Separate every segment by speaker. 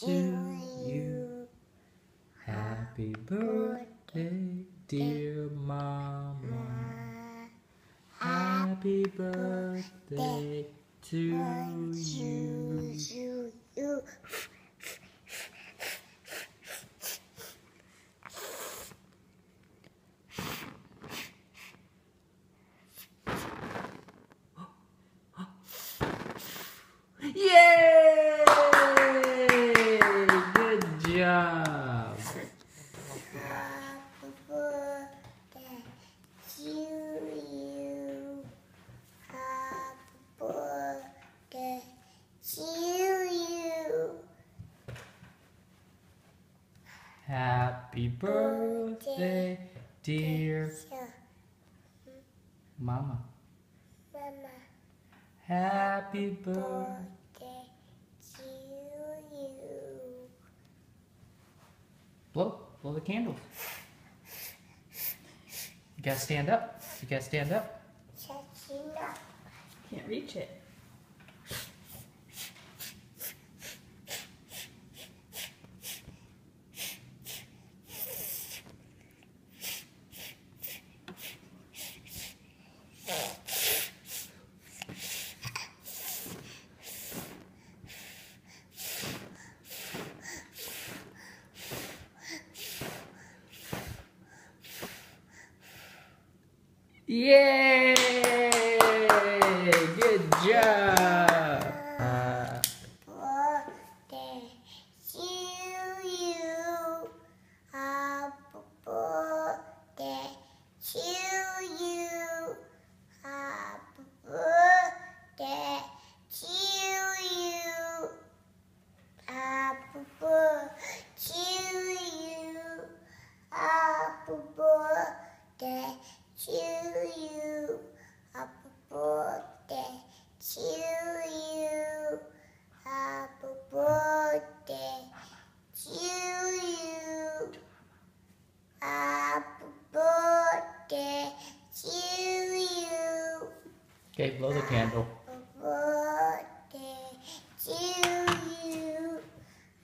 Speaker 1: to you. Happy birthday, dear mama. Happy birthday to you. Yay! Good job.
Speaker 2: Happy birthday to you. Happy birthday to you.
Speaker 1: Happy birthday, dear mama.
Speaker 2: Mama,
Speaker 1: Happy birthday.
Speaker 2: birthday to you.
Speaker 1: Blow, blow the candles. You gotta stand up. You gotta stand up.
Speaker 2: Chachina.
Speaker 3: Can't reach it.
Speaker 1: Yay! Good job. Uh.
Speaker 2: Happy birthday to you. Happy birthday to you. Happy birthday to you. Happy birthday to you. Birthday to you. Happy birthday to you. Happy birthday to you.
Speaker 1: okay, blow the candle.
Speaker 2: Happy birthday to you.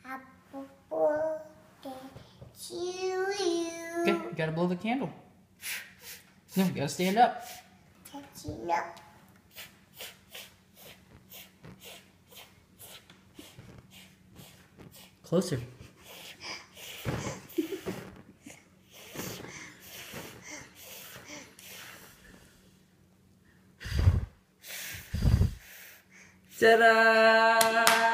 Speaker 2: Happy birthday to you.
Speaker 1: Okay, you gotta blow the candle. No, you gotta stand up.
Speaker 2: Touching up.
Speaker 1: Closer. Ta-da!